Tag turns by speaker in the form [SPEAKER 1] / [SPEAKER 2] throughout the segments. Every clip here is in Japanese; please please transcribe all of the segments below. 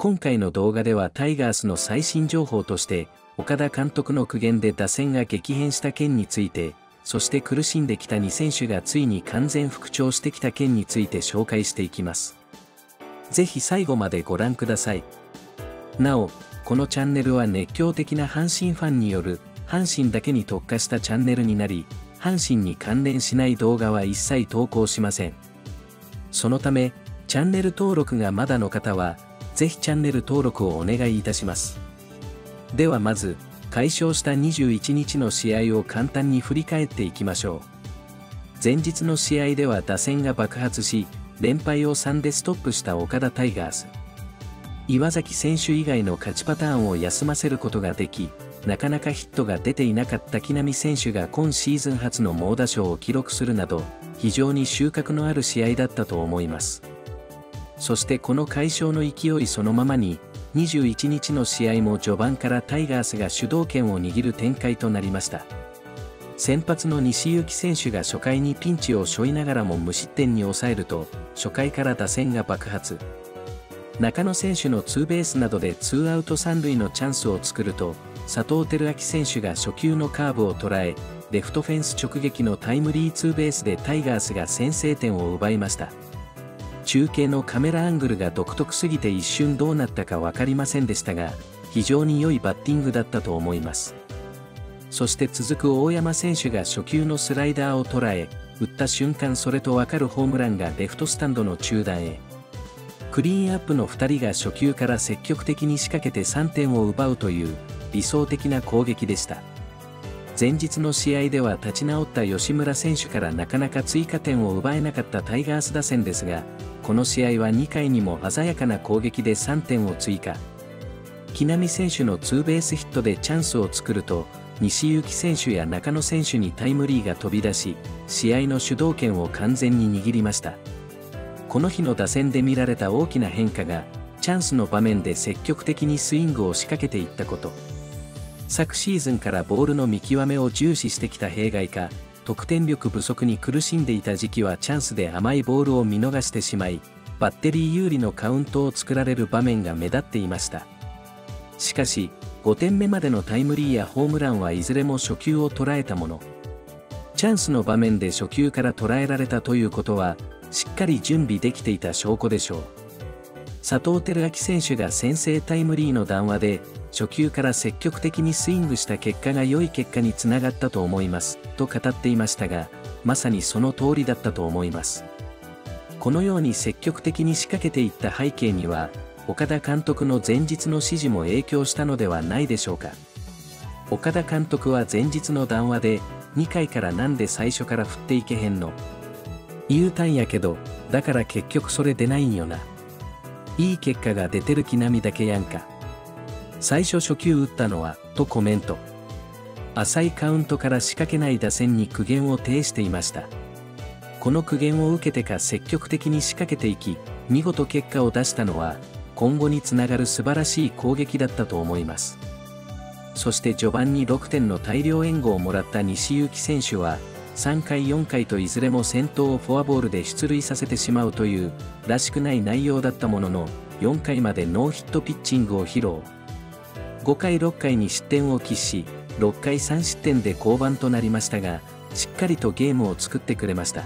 [SPEAKER 1] 今回の動画ではタイガースの最新情報として、岡田監督の苦言で打線が激変した件について、そして苦しんできた2選手がついに完全復調してきた件について紹介していきます。ぜひ最後までご覧ください。なお、このチャンネルは熱狂的な阪神ファンによる、阪神だけに特化したチャンネルになり、阪神に関連しない動画は一切投稿しません。そのため、チャンネル登録がまだの方は、ぜひチャンネル登録をお願いいたします。ではまず、解消した21日の試合を簡単に振り返っていきましょう。前日の試合では打線が爆発し、連敗を3でストップした岡田タイガース。岩崎選手以外の勝ちパターンを休ませることができ、なかなかヒットが出ていなかった木浪選手が今シーズン初の猛打賞を記録するなど、非常に収穫のある試合だったと思います。そしてこの解消の勢いそのままに、21日の試合も序盤からタイガースが主導権を握る展開となりました。先発の西行選手が初回にピンチを背負いながらも無失点に抑えると、初回から打線が爆発。中野選手のツーベースなどでツーアウト三塁のチャンスを作ると、佐藤輝明選手が初球のカーブを捉え、レフトフェンス直撃のタイムリーツーベースでタイガースが先制点を奪いました。中継のカメラアングルが独特すぎて一瞬どうなったか分かりませんでしたが、非常に良いバッティングだったと思います。そして続く大山選手が初球のスライダーを捉え、打った瞬間それと分かるホームランがレフトスタンドの中段へ。クリーンアップの2人が初球から積極的に仕掛けて3点を奪うという理想的な攻撃でした。前日の試合では立ち直った吉村選手からなかなか追加点を奪えなかったタイガース打線ですが、この試合は2回にも鮮やかな攻撃で3点を追加。木浪選手のツーベースヒットでチャンスを作ると、西行選手や中野選手にタイムリーが飛び出し、試合の主導権を完全に握りました。この日の打線で見られた大きな変化が、チャンスの場面で積極的にスイングを仕掛けていったこと。昨シーズンからボールの見極めを重視してきた弊害か、得点力不足に苦しんでいた時期はチャンスで甘いボールを見逃してしまい、バッテリー有利のカウントを作られる場面が目立っていました。しかし、5点目までのタイムリーやホームランはいずれも初球を捉えたもの。チャンスの場面で初球から捉えられたということは、しっかり準備できていた証拠でしょう。佐藤輝明選手が先制タイムリーの談話で、初球から積極的にスイングした結果が良い結果につながったと思います、と語っていましたが、まさにその通りだったと思います。このように積極的に仕掛けていった背景には、岡田監督の前日の指示も影響したのではないでしょうか。岡田監督は前日の談話で、2回からなんで最初から振っていけへんの言うたんやけど、だから結局それ出ないんよな。いい結果が出てる気並みだけやんか。最初初球打ったのは、とコメント。浅いカウントから仕掛けない打線に苦言を呈していました。この苦言を受けてか積極的に仕掛けていき、見事結果を出したのは、今後につながる素晴らしい攻撃だったと思います。そして序盤に6点の大量援護をもらった西行選手は、3回4回といずれも先頭をフォアボールで出塁させてしまうという、らしくない内容だったものの、4回までノーヒットピッチングを披露。5回6回に失点を喫し、6回3失点で降板となりましたが、しっかりとゲームを作ってくれました。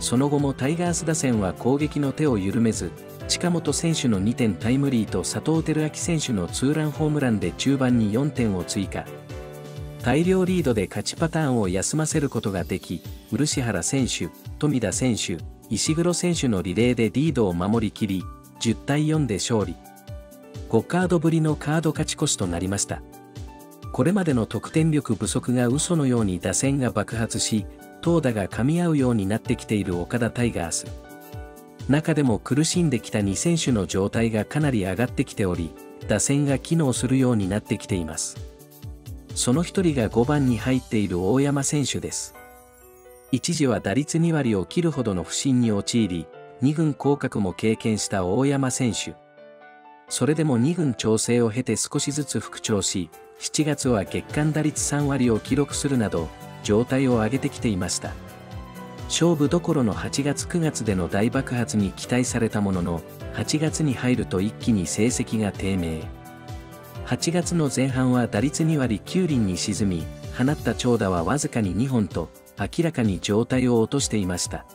[SPEAKER 1] その後もタイガース打線は攻撃の手を緩めず、近本選手の2点タイムリーと佐藤輝明選手のツーランホームランで中盤に4点を追加。大量リードで勝ちパターンを休ませることができ、漆原選手、富田選手、石黒選手のリレーでリードを守りきり、10対4で勝利。5カードぶりのカード勝ち越しとなりました。これまでの得点力不足が嘘のように打線が爆発し、投打が噛み合うようになってきている岡田タイガース。中でも苦しんできた2選手の状態がかなり上がってきており、打線が機能するようになってきています。その一人が5番に入っている大山選手です。一時は打率2割を切るほどの不振に陥り、2軍降格も経験した大山選手。それでも2軍調整を経て少しずつ復調し、7月は月間打率3割を記録するなど、状態を上げてきていました。勝負どころの8月9月での大爆発に期待されたものの、8月に入ると一気に成績が低迷。8月の前半は打率2割9厘に沈み、放った長打はわずかに2本と、明らかに状態を落としていました。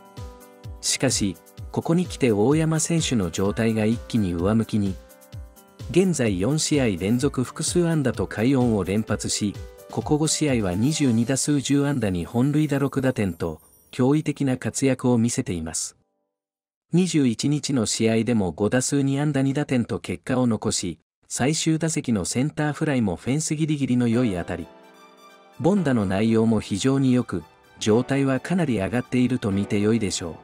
[SPEAKER 1] しかし、ここに来て大山選手の状態が一気に上向きに。現在4試合連続複数安打と快音を連発し、ここ5試合は22打数10安打に本塁打6打点と、驚異的な活躍を見せています。21日の試合でも5打数2安打2打点と結果を残し、最終打席のセンターフライもフェンスギリギリの良い当たり。ボンダの内容も非常に良く、状態はかなり上がっていると見て良いでしょう。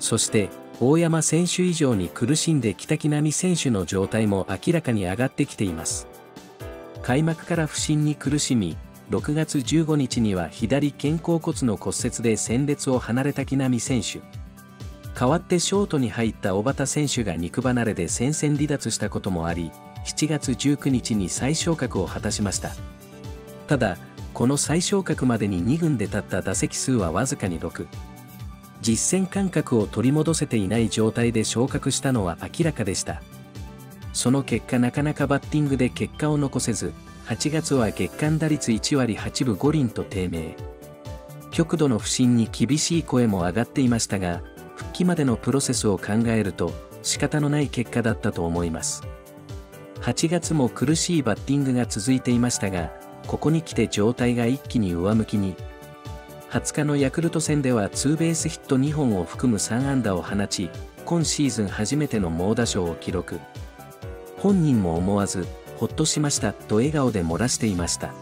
[SPEAKER 1] そして、大山選手以上に苦しんで北木波選手の状態も明らかに上がってきています。開幕から不振に苦しみ、6月15日には左肩甲骨の骨折で戦列を離れた木浪選手。代わってショートに入った小畑選手が肉離れで戦線離脱したこともあり、7月19日に再昇格を果たしました。ただ、この再昇格までに2軍で立った打席数はわずかに6。実戦感覚を取り戻せていない状態で昇格したのは明らかでした。その結果なかなかバッティングで結果を残せず、8月は月間打率1割8分5厘と低迷。極度の不振に厳しい声も上がっていましたが、復帰までのプロセスを考えると仕方のない結果だったと思います。8月も苦しいバッティングが続いていましたが、ここに来て状態が一気に上向きに。20日のヤクルト戦ではツーベースヒット2本を含む3安打を放ち、今シーズン初めての猛打賞を記録。本人も思わず、ほっとしましたと笑顔で漏らしていました。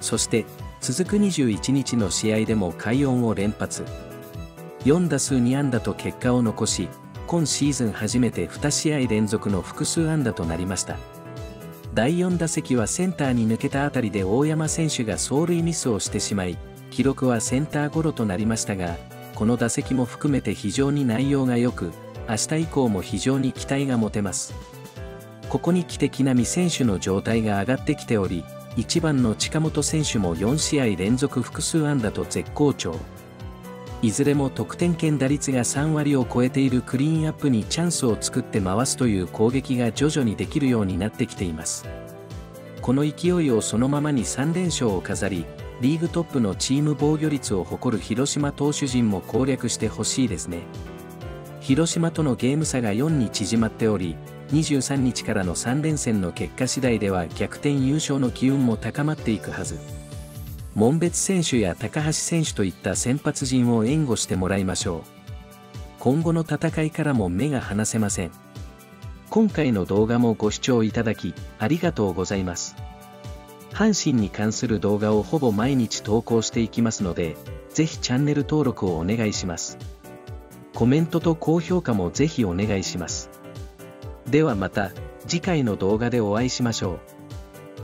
[SPEAKER 1] そして、続く21日の試合でも快音を連発。4打数2安打と結果を残し、今シーズン初めて2試合連続の複数安打となりました。第4打席はセンターに抜けたあたりで大山選手が走塁ミスをしてしまい、記録はセンターゴロとなりましたが、この打席も含めて非常に内容が良く、明日以降も非常に期待が持てます。ここに来て木浪選手の状態が上がってきており、1番の近本選手も4試合連続複数安打と絶好調。いずれも得点圏打率が3割を超えているクリーンアップにチャンスを作って回すという攻撃が徐々にできるようになってきています。この勢いをそのままに3連勝を飾り、リーグトップのチーム防御率を誇る広島投手陣も攻略してほしいですね。広島とのゲーム差が4に縮まっており、23日からの3連戦の結果次第では逆転優勝の機運も高まっていくはず。門別選手や高橋選手といった先発陣を援護してもらいましょう。今後の戦いからも目が離せません。今回の動画もご視聴いただき、ありがとうございます。阪神に関する動画をほぼ毎日投稿していきますので、ぜひチャンネル登録をお願いします。コメントと高評価もぜひお願いします。ではまた、次回の動画でお会いしましょう。